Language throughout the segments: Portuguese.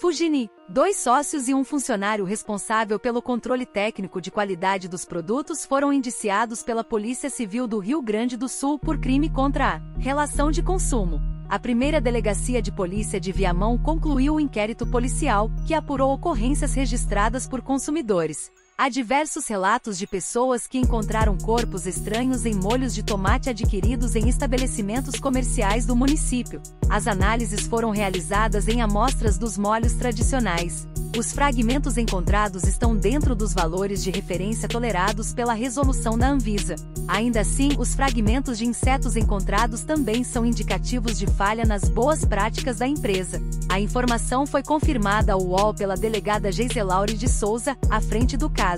Fugini, dois sócios e um funcionário responsável pelo controle técnico de qualidade dos produtos foram indiciados pela Polícia Civil do Rio Grande do Sul por crime contra a relação de consumo. A primeira delegacia de polícia de Viamão concluiu o inquérito policial, que apurou ocorrências registradas por consumidores. Há diversos relatos de pessoas que encontraram corpos estranhos em molhos de tomate adquiridos em estabelecimentos comerciais do município. As análises foram realizadas em amostras dos molhos tradicionais. Os fragmentos encontrados estão dentro dos valores de referência tolerados pela resolução da Anvisa. Ainda assim, os fragmentos de insetos encontrados também são indicativos de falha nas boas práticas da empresa. A informação foi confirmada ao UOL pela delegada Geiselaure de Souza, à frente do caso.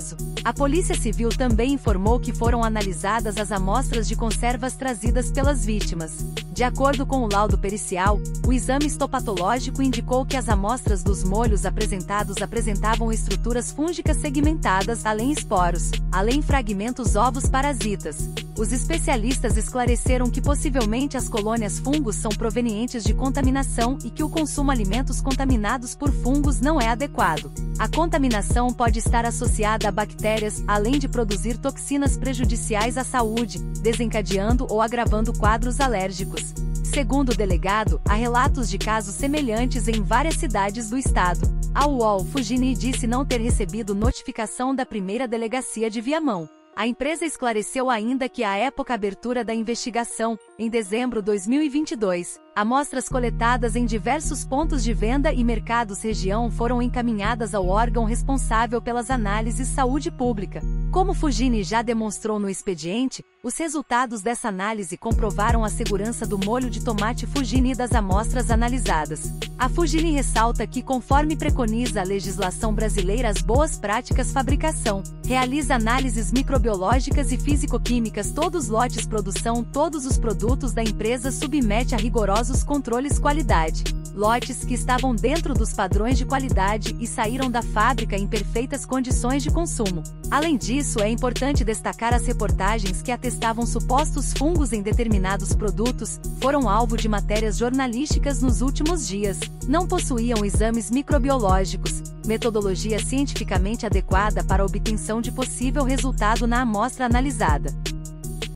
A Polícia Civil também informou que foram analisadas as amostras de conservas trazidas pelas vítimas. De acordo com o laudo pericial, o exame histopatológico indicou que as amostras dos molhos apresentados apresentavam estruturas fúngicas segmentadas, além esporos, além fragmentos ovos parasitas. Os especialistas esclareceram que possivelmente as colônias fungos são provenientes de contaminação e que o consumo alimentos contaminados por fungos não é adequado. A contaminação pode estar associada a bactérias, além de produzir toxinas prejudiciais à saúde, desencadeando ou agravando quadros alérgicos. Segundo o delegado, há relatos de casos semelhantes em várias cidades do estado. A UOL Fugini disse não ter recebido notificação da primeira delegacia de Viamão. A empresa esclareceu ainda que à época abertura da investigação, em dezembro de 2022, amostras coletadas em diversos pontos de venda e mercados região foram encaminhadas ao órgão responsável pelas análises saúde pública. Como Fugini já demonstrou no expediente, os resultados dessa análise comprovaram a segurança do molho de tomate Fugini e das amostras analisadas. A Fugini ressalta que, conforme preconiza a legislação brasileira, as boas práticas fabricação, realiza análises microbiológicas e físico-químicas todos lotes produção todos os produtos da empresa submete a rigorosos controles qualidade. Lotes que estavam dentro dos padrões de qualidade e saíram da fábrica em perfeitas condições de consumo. Além disso, é importante destacar as reportagens que atestavam supostos fungos em determinados produtos, foram alvo de matérias jornalísticas nos últimos dias. Não possuíam exames microbiológicos, metodologia cientificamente adequada para a obtenção de possível resultado na amostra analisada.